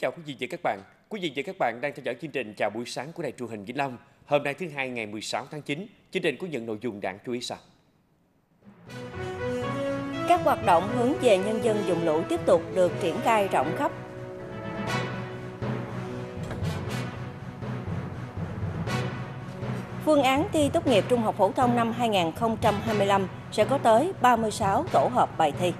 Chào quý vị và các bạn. Quý vị và các bạn đang theo dõi chương trình Chào buổi sáng của Đài truyền hình Vĩnh Long. Hôm nay thứ hai ngày 16 tháng 9, chương trình có những nội dung đáng chú ý sau. Các hoạt động hướng về nhân dân dùng lũ tiếp tục được triển khai rộng khắp. Phương án thi tốt nghiệp trung học phổ thông năm 2025 sẽ có tới 36 tổ hợp bài thi.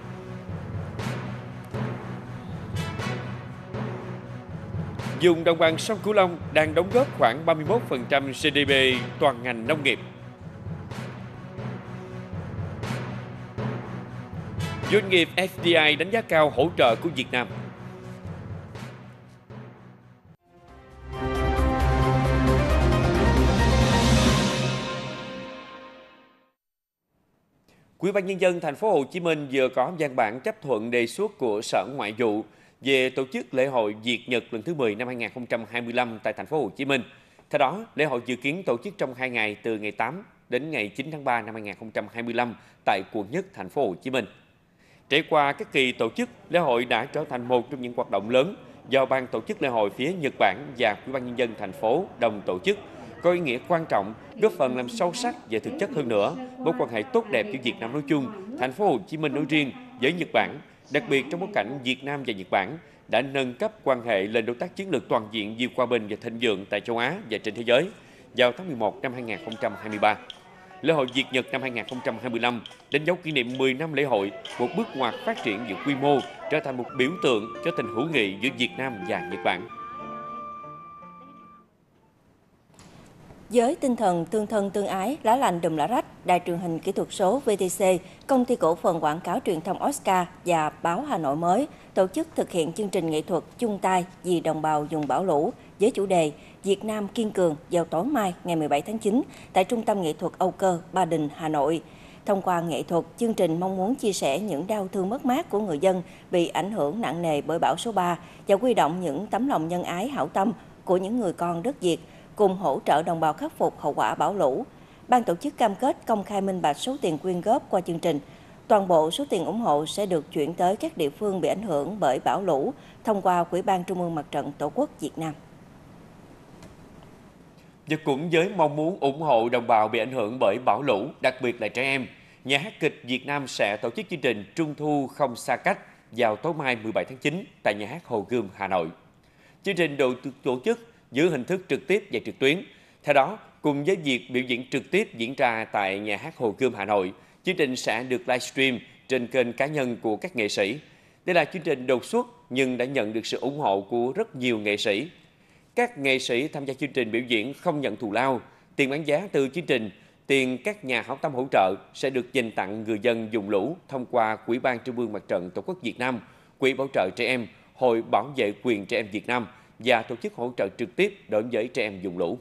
Dùng đồng bằng sông Cửu Long đang đóng góp khoảng 31% GDP toàn ngành nông nghiệp. Doanh nghiệp FDI đánh giá cao hỗ trợ của Việt Nam. Quỹ ban nhân dân thành phố Hồ Chí Minh vừa có văn bản chấp thuận đề xuất của Sở Ngoại vụ về tổ chức lễ hội Việt Nhật lần thứ 10 năm 2025 tại thành phố Hồ Chí Minh. Theo đó, lễ hội dự kiến tổ chức trong 2 ngày từ ngày 8 đến ngày 9 tháng 3 năm 2025 tại quận Nhất, thành phố Hồ Chí Minh. Trải qua các kỳ tổ chức, lễ hội đã trở thành một trong những hoạt động lớn do ban tổ chức lễ hội phía Nhật Bản và Ủy ban nhân dân thành phố đồng tổ chức có ý nghĩa quan trọng, góp phần làm sâu sắc và thực chất hơn nữa mối quan hệ tốt đẹp giữa Việt Nam nói chung, thành phố Hồ Chí Minh nói riêng với Nhật Bản, đặc biệt trong bối cảnh Việt Nam và Nhật Bản đã nâng cấp quan hệ lên đối tác chiến lược toàn diện vì hòa bình và thịnh vượng tại châu Á và trên thế giới vào tháng 11 năm 2023. Lễ hội Việt Nhật năm 2025 đánh dấu kỷ niệm 10 năm lễ hội, một bước ngoặt phát triển giữa quy mô, trở thành một biểu tượng cho tình hữu nghị giữa Việt Nam và Nhật Bản. Với tinh thần tương thân tương ái, lá lành đùm lá rách, Đài truyền hình kỹ thuật số VTC, Công ty cổ phần quảng cáo truyền thông Oscar và Báo Hà Nội mới tổ chức thực hiện chương trình nghệ thuật chung tay vì đồng bào dùng bão lũ với chủ đề Việt Nam kiên cường vào tối mai ngày 17 tháng 9 tại Trung tâm Nghệ thuật Âu Cơ, Ba Đình, Hà Nội. Thông qua nghệ thuật, chương trình mong muốn chia sẻ những đau thương mất mát của người dân bị ảnh hưởng nặng nề bởi bão số 3 và quy động những tấm lòng nhân ái hảo tâm của những người con đất Việt cùng hỗ trợ đồng bào khắc phục hậu quả bão lũ. Ban tổ chức cam kết công khai minh bạch số tiền quyên góp qua chương trình. Toàn bộ số tiền ủng hộ sẽ được chuyển tới các địa phương bị ảnh hưởng bởi bão lũ thông qua Quỹ ban Trung ương Mặt trận Tổ quốc Việt Nam. Và cũng với mong muốn ủng hộ đồng bào bị ảnh hưởng bởi bão lũ, đặc biệt là trẻ em, nhà hát kịch Việt Nam sẽ tổ chức chương trình Trung thu không xa cách vào tối mai 17 tháng 9 tại nhà hát Hồ Gươm, Hà Nội. Chương trình được tổ chức dưới hình thức trực tiếp và trực tuyến. Theo đó, cùng với việc biểu diễn trực tiếp diễn ra tại nhà hát Hồ Gươm Hà Nội, chương trình sẽ được livestream trên kênh cá nhân của các nghệ sĩ. Đây là chương trình đột xuất nhưng đã nhận được sự ủng hộ của rất nhiều nghệ sĩ. Các nghệ sĩ tham gia chương trình biểu diễn không nhận thù lao, tiền bán giá từ chương trình, tiền các nhà hảo tâm hỗ trợ sẽ được dành tặng người dân dùng lũ thông qua Quỹ ban Trung ương Mặt trận Tổ quốc Việt Nam, Quỹ bảo trợ trẻ em, Hội bảo vệ quyền trẻ em Việt Nam – và tổ chức hỗ trợ trực tiếp đối với trẻ em dùng lũ.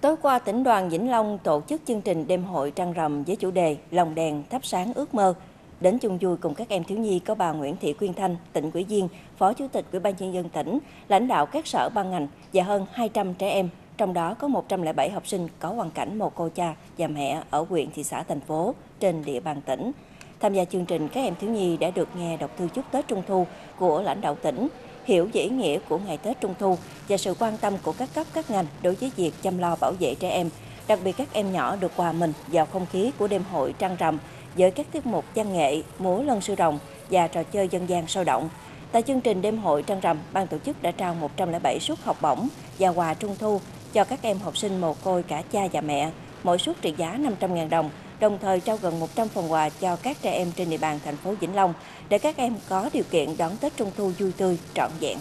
Tối qua, tỉnh đoàn Vĩnh Long tổ chức chương trình đêm hội trăng rằm với chủ đề Lòng đèn thắp sáng ước mơ. Đến chung vui cùng các em thiếu nhi có bà Nguyễn Thị Quyên Thanh, tỉnh ủy viên, Phó Chủ tịch Ủy ban nhân dân tỉnh, lãnh đạo các sở ban ngành và hơn 200 trẻ em, trong đó có 107 học sinh có hoàn cảnh một cô cha và mẹ ở huyện, thị xã, thành phố trên địa bàn tỉnh. Tham gia chương trình, các em thiếu nhi đã được nghe đọc thư chúc Tết Trung Thu của lãnh đạo tỉnh, hiểu về ý nghĩa của ngày Tết Trung Thu và sự quan tâm của các cấp các ngành đối với việc chăm lo bảo vệ trẻ em. Đặc biệt các em nhỏ được hòa mình vào không khí của đêm hội trăng rằm với các tiết mục văn nghệ, múa lân sư rồng và trò chơi dân gian sôi động. Tại chương trình đêm hội trăng rằm, ban tổ chức đã trao 107 suất học bổng và quà Trung Thu cho các em học sinh mồ côi cả cha và mẹ, mỗi suất trị giá 500.000 đồng đồng thời trao gần 100 phần quà cho các trẻ em trên địa bàn thành phố Vĩnh Long để các em có điều kiện đón Tết Trung thu vui tươi, trọn vẹn.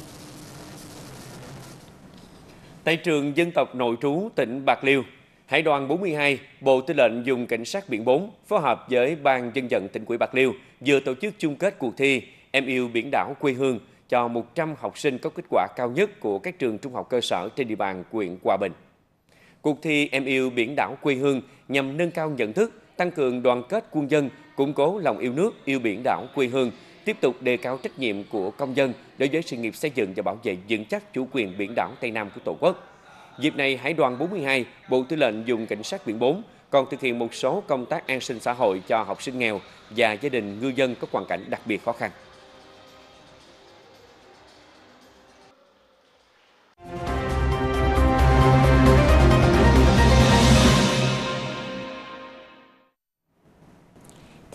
Tại trường dân tộc nội trú tỉnh Bạc Liêu, Hải đoàn 42, Bộ Tư lệnh dùng Cảnh sát biển 4 phối hợp với Ban dân vận tỉnh ủy Bạc Liêu vừa tổ chức chung kết cuộc thi Em yêu biển đảo quê hương cho 100 học sinh có kết quả cao nhất của các trường trung học cơ sở trên địa bàn huyện Hòa Bình. Cuộc thi Em yêu biển đảo quê hương nhằm nâng cao nhận thức, tăng cường đoàn kết quân dân, củng cố lòng yêu nước, yêu biển đảo quê hương, tiếp tục đề cao trách nhiệm của công dân đối với sự nghiệp xây dựng và bảo vệ vững chắc chủ quyền biển đảo Tây Nam của Tổ quốc. Dịp này, Hải đoàn 42, Bộ Tư lệnh dùng Cảnh sát biển 4 còn thực hiện một số công tác an sinh xã hội cho học sinh nghèo và gia đình ngư dân có hoàn cảnh đặc biệt khó khăn.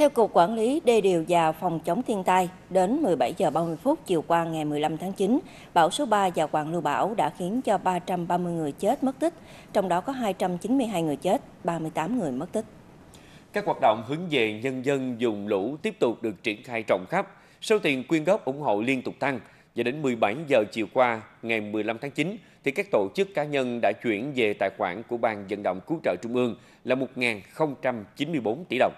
Theo Cục Quản lý Đê điều và Phòng chống thiên tai, đến 17 giờ 30 phút chiều qua ngày 15 tháng 9, bão số 3 và hoàn lưu bão đã khiến cho 330 người chết mất tích, trong đó có 292 người chết, 38 người mất tích. Các hoạt động hướng về nhân dân dùng lũ tiếp tục được triển khai rộng khắp, số tiền quyên góp ủng hộ liên tục tăng và đến 17 giờ chiều qua ngày 15 tháng 9 thì các tổ chức cá nhân đã chuyển về tài khoản của Ban vận động cứu trợ Trung ương là 1.094 tỷ đồng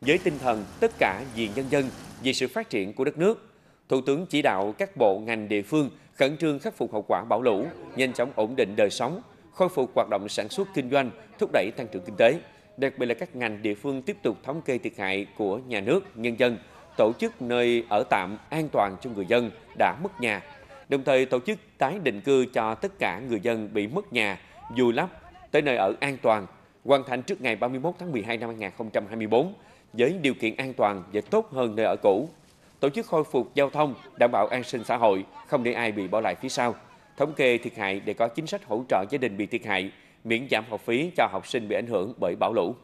với tinh thần tất cả vì nhân dân, vì sự phát triển của đất nước. Thủ tướng chỉ đạo các bộ ngành địa phương khẩn trương khắc phục hậu quả bão lũ, nhanh chóng ổn định đời sống, khôi phục hoạt động sản xuất kinh doanh, thúc đẩy tăng trưởng kinh tế. Đặc biệt là các ngành địa phương tiếp tục thống kê thiệt hại của nhà nước, nhân dân, tổ chức nơi ở tạm an toàn cho người dân đã mất nhà, đồng thời tổ chức tái định cư cho tất cả người dân bị mất nhà, dù lắp tới nơi ở an toàn, hoàn thành trước ngày 31 tháng 12 năm 2024 với điều kiện an toàn và tốt hơn nơi ở cũ. Tổ chức khôi phục giao thông, đảm bảo an sinh xã hội, không để ai bị bỏ lại phía sau. Thống kê thiệt hại để có chính sách hỗ trợ gia đình bị thiệt hại, miễn giảm học phí cho học sinh bị ảnh hưởng bởi bão lũ.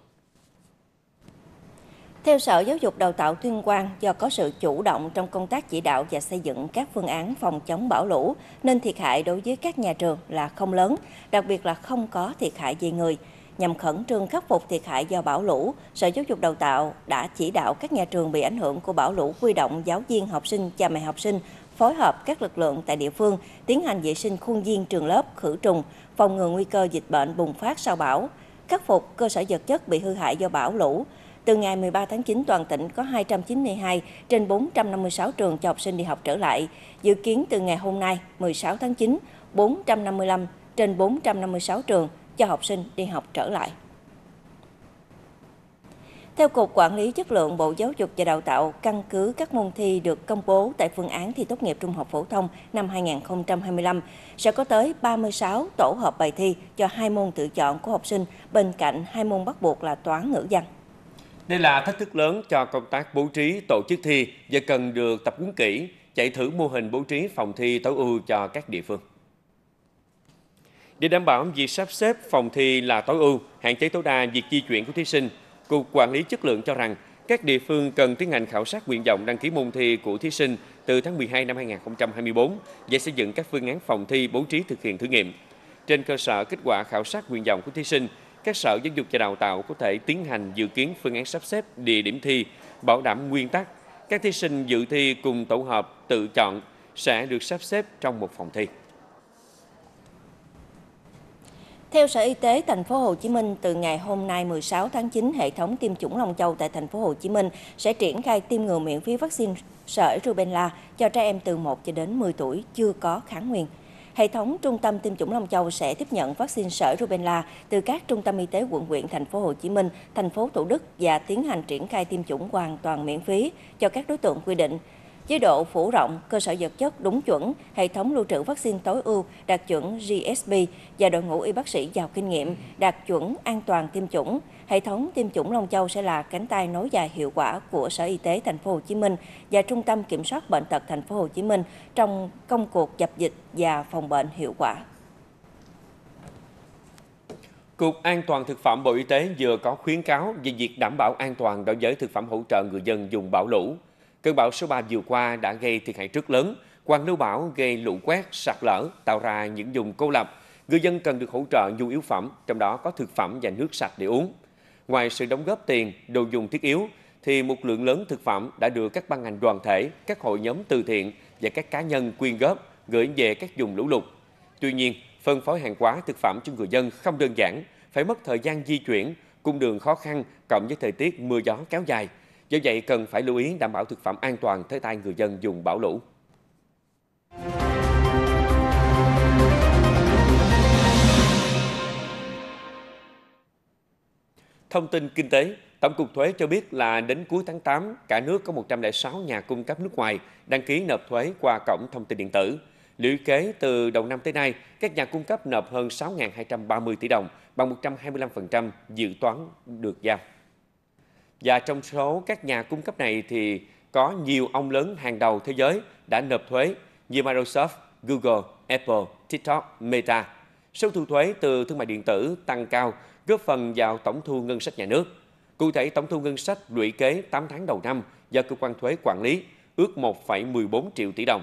Theo Sở Giáo dục Đào tạo Tuyên Quang, do có sự chủ động trong công tác chỉ đạo và xây dựng các phương án phòng chống bão lũ, nên thiệt hại đối với các nhà trường là không lớn, đặc biệt là không có thiệt hại về người. Nhằm khẩn trương khắc phục thiệt hại do bão lũ, Sở Giáo dục Đào tạo đã chỉ đạo các nhà trường bị ảnh hưởng của bão lũ quy động giáo viên, học sinh, cha mẹ học sinh, phối hợp các lực lượng tại địa phương tiến hành vệ sinh khuôn viên trường lớp, khử trùng, phòng ngừa nguy cơ dịch bệnh bùng phát sau bão, khắc phục cơ sở vật chất bị hư hại do bão lũ. Từ ngày 13 tháng 9, toàn tỉnh có 292 trên 456 trường cho học sinh đi học trở lại. Dự kiến từ ngày hôm nay, 16 tháng 9, 455 trên 456 trường cho học sinh đi học trở lại. Theo Cục Quản lý Chất lượng Bộ Giáo dục và Đào tạo, căn cứ các môn thi được công bố tại phương án thi tốt nghiệp trung học phổ thông năm 2025, sẽ có tới 36 tổ hợp bài thi cho hai môn tự chọn của học sinh, bên cạnh hai môn bắt buộc là toán ngữ văn. Đây là thách thức lớn cho công tác bố trí tổ chức thi và cần được tập huấn kỹ, chạy thử mô hình bố trí phòng thi tối ưu cho các địa phương. Để đảm bảo việc sắp xếp phòng thi là tối ưu, hạn chế tối đa việc di chuyển của thí sinh, Cục Quản lý Chất lượng cho rằng các địa phương cần tiến hành khảo sát nguyện vọng đăng ký môn thi của thí sinh từ tháng 12 năm 2024 và xây dựng các phương án phòng thi bố trí thực hiện thử nghiệm. Trên cơ sở kết quả khảo sát nguyện vọng của thí sinh, các sở giáo dục và đào tạo có thể tiến hành dự kiến phương án sắp xếp địa điểm thi, bảo đảm nguyên tắc. Các thí sinh dự thi cùng tổ hợp tự chọn sẽ được sắp xếp trong một phòng thi. Theo Sở Y tế thành phố Hồ Chí Minh, từ ngày hôm nay 16 tháng 9, hệ thống tiêm chủng Long Châu tại thành phố Hồ Chí Minh sẽ triển khai tiêm ngừa miễn phí vaccine sởi rubella cho trẻ em từ 1 cho đến 10 tuổi chưa có kháng nguyên. Hệ thống trung tâm tiêm chủng Long Châu sẽ tiếp nhận vaccine sởi rubella từ các trung tâm y tế quận huyện thành phố Hồ Chí Minh, thành phố Thủ Đức và tiến hành triển khai tiêm chủng hoàn toàn miễn phí cho các đối tượng quy định chế độ phủ rộng, cơ sở vật chất đúng chuẩn, hệ thống lưu trữ vaccine tối ưu đạt chuẩn GSP và đội ngũ y bác sĩ giàu kinh nghiệm đạt chuẩn an toàn tiêm chủng. Hệ thống tiêm chủng Long Châu sẽ là cánh tay nối dài hiệu quả của Sở Y tế thành phố Hồ Chí Minh và Trung tâm Kiểm soát bệnh tật thành phố Hồ Chí Minh trong công cuộc dập dịch và phòng bệnh hiệu quả. Cục An toàn Thực phẩm Bộ Y tế vừa có khuyến cáo về việc đảm bảo an toàn đối với thực phẩm hỗ trợ người dân dùng bão lũ. Cơn bão số 3 vừa qua đã gây thiệt hại rất lớn. Quan lưu bão gây lũ quét, sạt lở, tạo ra những vùng cô lập. Người dân cần được hỗ trợ nhu yếu phẩm, trong đó có thực phẩm và nước sạch để uống. Ngoài sự đóng góp tiền, đồ dùng thiết yếu, thì một lượng lớn thực phẩm đã được các ban ngành đoàn thể, các hội nhóm từ thiện và các cá nhân quyên góp gửi về các vùng lũ lụt. Tuy nhiên, phân phối hàng hóa thực phẩm cho người dân không đơn giản, phải mất thời gian di chuyển, cung đường khó khăn cộng với thời tiết mưa gió kéo dài – Do vậy cần phải lưu ý đảm bảo thực phẩm an toàn tới tay người dân dùng bão lũ. Thông tin kinh tế, Tổng cục Thuế cho biết là đến cuối tháng 8, cả nước có 106 nhà cung cấp nước ngoài đăng ký nộp thuế qua cổng thông tin điện tử. Lũy kế từ đầu năm tới nay, các nhà cung cấp nộp hơn 6.230 tỷ đồng, bằng 125% dự toán được giao. Và trong số các nhà cung cấp này thì có nhiều ông lớn hàng đầu thế giới đã nộp thuế như Microsoft, Google, Apple, TikTok, Meta. Số thu thuế từ thương mại điện tử tăng cao, góp phần vào tổng thu ngân sách nhà nước. Cụ thể, tổng thu ngân sách lũy kế 8 tháng đầu năm do cơ quan thuế quản lý ước 1,14 triệu tỷ đồng.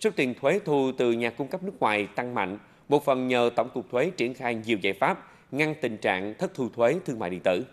Số tiền thuế thu từ nhà cung cấp nước ngoài tăng mạnh, một phần nhờ Tổng cục Thuế triển khai nhiều giải pháp ngăn tình trạng thất thu thuế thương mại điện tử.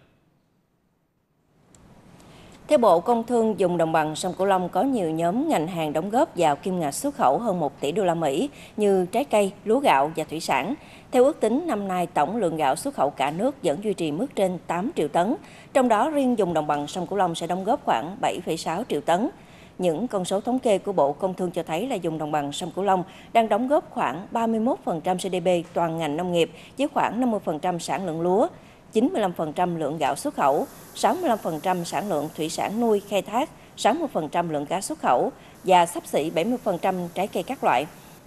Theo Bộ Công Thương, dùng đồng bằng sông Cửu Long có nhiều nhóm ngành hàng đóng góp vào kim ngạch xuất khẩu hơn 1 tỷ đô la Mỹ như trái cây, lúa gạo và thủy sản. Theo ước tính, năm nay tổng lượng gạo xuất khẩu cả nước vẫn duy trì mức trên 8 triệu tấn, trong đó riêng dùng đồng bằng sông Cửu Long sẽ đóng góp khoảng 7,6 triệu tấn. Những con số thống kê của Bộ Công Thương cho thấy là dùng đồng bằng sông Cửu Long đang đóng góp khoảng 31% GDP toàn ngành nông nghiệp với khoảng 50% sản lượng lúa, 95% lượng gạo xuất khẩu, 65% sản lượng thủy sản nuôi khai thác, 60% lượng cá xuất khẩu và sắp xỉ 70% trái cây các loại.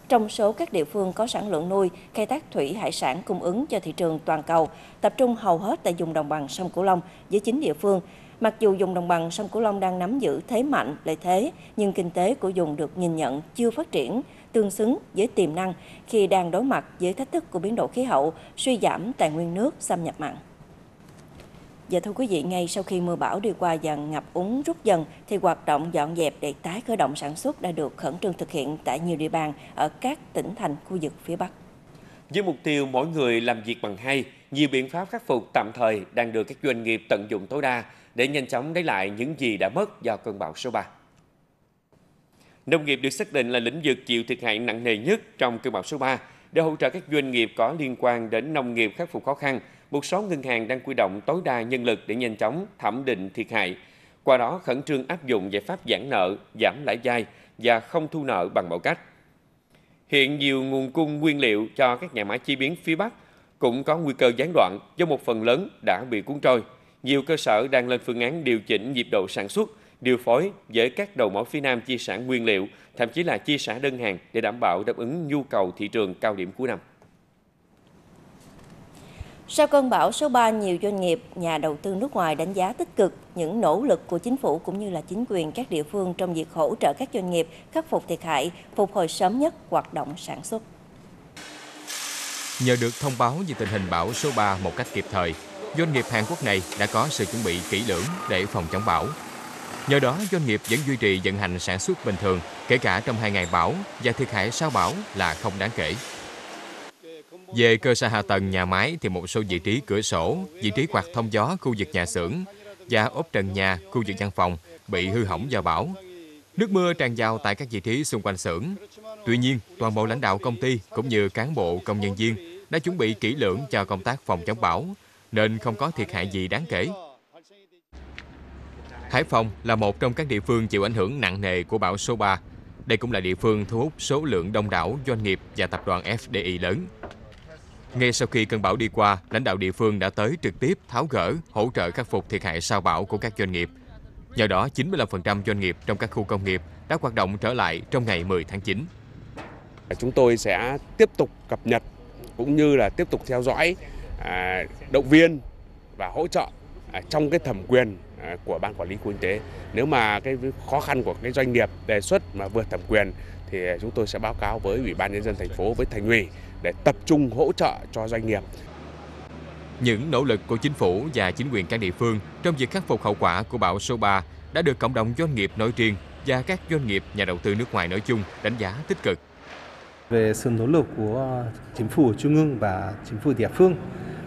Trong số các địa phương có sản lượng nuôi, khai thác thủy hải sản cung ứng cho thị trường toàn cầu, tập trung hầu hết tại vùng đồng bằng sông Cửu Long với 9 địa phương. Mặc dù vùng đồng bằng sông Cửu Long đang nắm giữ thế mạnh, lợi thế, nhưng kinh tế của vùng được nhìn nhận chưa phát triển, tương xứng với tiềm năng khi đang đối mặt với thách thức của biến đổi khí hậu, suy giảm tài nguyên nước, xâm nhập mặn và thưa quý vị, ngay sau khi mưa bão đi qua và ngập úng rút dần thì hoạt động dọn dẹp để tái khởi động sản xuất đã được khẩn trương thực hiện tại nhiều địa bàn ở các tỉnh thành khu vực phía Bắc. Với mục tiêu mỗi người làm việc bằng hai, nhiều biện pháp khắc phục tạm thời đang được các doanh nghiệp tận dụng tối đa để nhanh chóng lấy lại những gì đã mất do cơn bão số 3. Nông nghiệp được xác định là lĩnh vực chịu thiệt hại nặng nề nhất trong cơn bão số 3. Để hỗ trợ các doanh nghiệp có liên quan đến nông nghiệp khắc phục khó khăn, một số ngân hàng đang quy động tối đa nhân lực để nhanh chóng thẩm định thiệt hại. Qua đó khẩn trương áp dụng giải pháp giãn nợ, giảm lãi dai và không thu nợ bằng mọi cách. Hiện nhiều nguồn cung nguyên liệu cho các nhà máy chế biến phía Bắc cũng có nguy cơ gián đoạn do một phần lớn đã bị cuốn trôi. Nhiều cơ sở đang lên phương án điều chỉnh nhịp độ sản xuất, điều phối với các đầu mối phía Nam chia sẻ nguyên liệu, thậm chí là chia sẻ đơn hàng để đảm bảo đáp ứng nhu cầu thị trường cao điểm cuối năm. Sau cơn bão số 3, nhiều doanh nghiệp, nhà đầu tư nước ngoài đánh giá tích cực những nỗ lực của chính phủ cũng như là chính quyền các địa phương trong việc hỗ trợ các doanh nghiệp khắc phục thiệt hại, phục hồi sớm nhất hoạt động sản xuất. Nhờ được thông báo về tình hình bão số 3 một cách kịp thời, doanh nghiệp Hàn Quốc này đã có sự chuẩn bị kỹ lưỡng để phòng chống bão. Nhờ đó, doanh nghiệp vẫn duy trì vận hành sản xuất bình thường, kể cả trong hai ngày bão và thiệt hại sau bão là không đáng kể. Về cơ sở hạ tầng nhà máy thì một số vị trí cửa sổ, vị trí quạt thông gió khu vực nhà xưởng và ốp trần nhà khu vực văn phòng bị hư hỏng do bão. Nước mưa tràn vào tại các vị trí xung quanh xưởng. Tuy nhiên, toàn bộ lãnh đạo công ty cũng như cán bộ công nhân viên đã chuẩn bị kỹ lưỡng cho công tác phòng chống bão, nên không có thiệt hại gì đáng kể. Hải Phòng là một trong các địa phương chịu ảnh hưởng nặng nề của bão số 3. Đây cũng là địa phương thu hút số lượng đông đảo doanh nghiệp và tập đoàn FDI lớn. Ngay sau khi cơn bão đi qua, lãnh đạo địa phương đã tới trực tiếp tháo gỡ, hỗ trợ khắc phục thiệt hại sau bão của các doanh nghiệp. Nhờ đó, 95% doanh nghiệp trong các khu công nghiệp đã hoạt động trở lại trong ngày 10 tháng 9. Chúng tôi sẽ tiếp tục cập nhật cũng như là tiếp tục theo dõi, à, động viên và hỗ trợ à, trong cái thẩm quyền à, của ban quản lý khu kinh tế. Nếu mà cái khó khăn của cái doanh nghiệp đề xuất mà vượt thẩm quyền thì chúng tôi sẽ báo cáo với Ủy ban nhân dân thành phố với thành ủy để tập trung hỗ trợ cho doanh nghiệp. Những nỗ lực của chính phủ và chính quyền các địa phương trong việc khắc phục hậu quả của bão số 3 đã được cộng đồng doanh nghiệp nói riêng và các doanh nghiệp nhà đầu tư nước ngoài nói chung đánh giá tích cực. Về sự nỗ lực của chính phủ trung ương và chính phủ địa phương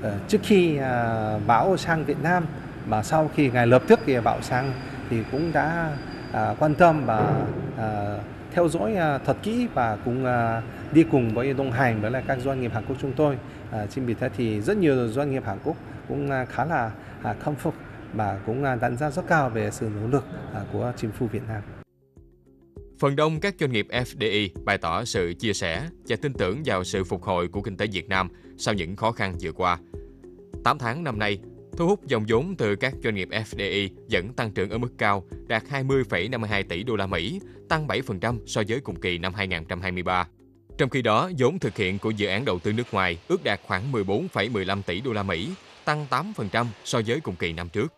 ờ, trước khi à, bão sang Việt Nam mà sau khi ngày lập tức thì bão sang thì cũng đã à, quan tâm và à, theo dõi à, thật kỹ và cũng à, đi cùng với đồng hành với là các doanh nghiệp Hàn Quốc chúng tôi. À, chính vì thế thì rất nhiều doanh nghiệp Hàn Quốc cũng khá là khâm phục và cũng đánh giá rất cao về sự nỗ lực của chính phủ Việt Nam. Phần đông các doanh nghiệp FDI bày tỏ sự chia sẻ và tin tưởng vào sự phục hồi của kinh tế Việt Nam sau những khó khăn vừa qua. 8 tháng năm nay, Thu hút dòng vốn từ các doanh nghiệp FDI vẫn tăng trưởng ở mức cao, đạt 20,52 tỷ đô la Mỹ, tăng 7% so với cùng kỳ năm 2023. Trong khi đó, vốn thực hiện của dự án đầu tư nước ngoài ước đạt khoảng 14,15 tỷ đô la Mỹ, tăng 8% so với cùng kỳ năm trước.